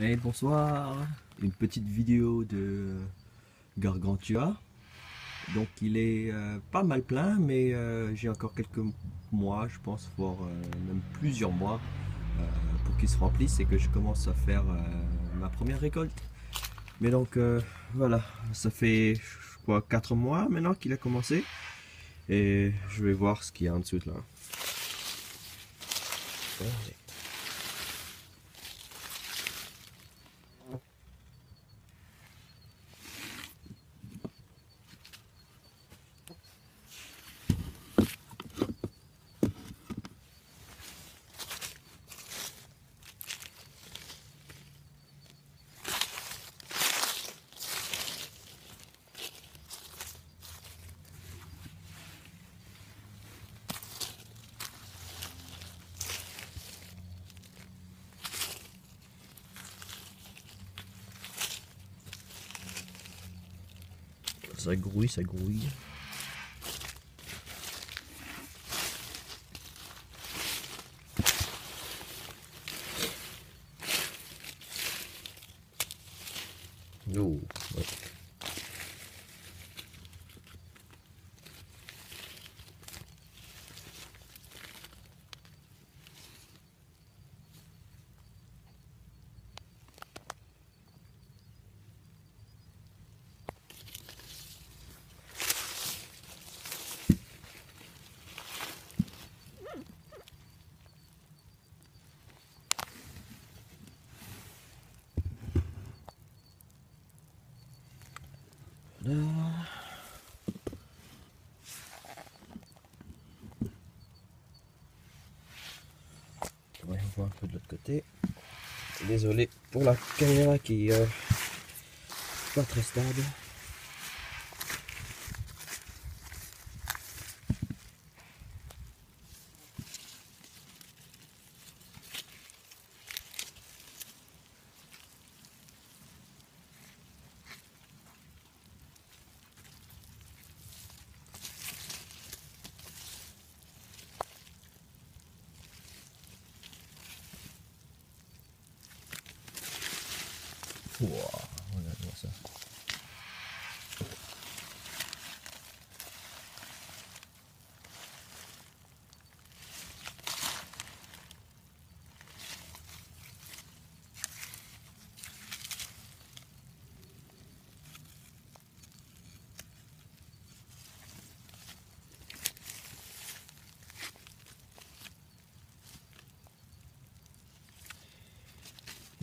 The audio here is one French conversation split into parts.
Et bonsoir, une petite vidéo de Gargantua. Donc il est euh, pas mal plein, mais euh, j'ai encore quelques mois, je pense, voire euh, même plusieurs mois pour qu'il se remplisse et que je commence à faire ma première récolte. Mais donc voilà, ça fait quoi 4 mois maintenant qu'il a commencé et je vais voir ce qu'il y a en dessous là. Ça grouille, ça grouille. Oh, Là. on voit un peu de l'autre côté. Désolé pour la caméra qui est euh, pas très stable. 哇我来我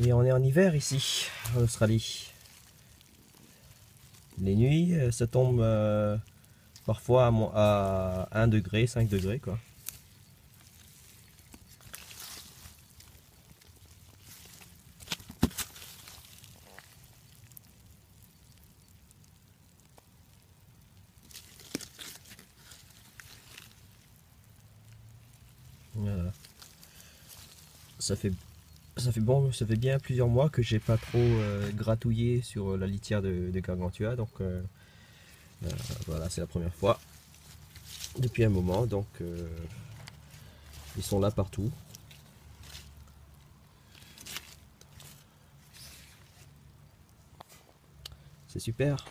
On est en hiver ici, en Australie. Les nuits, euh, ça tombe euh, parfois à, à 1 degré, 5 degrés quoi. Ça fait ça fait bon, ça fait bien plusieurs mois que j'ai pas trop euh, gratouillé sur la litière de, Gargantua, donc euh, euh, voilà, c'est la première fois depuis un moment, donc ils sont là partout. C'est super.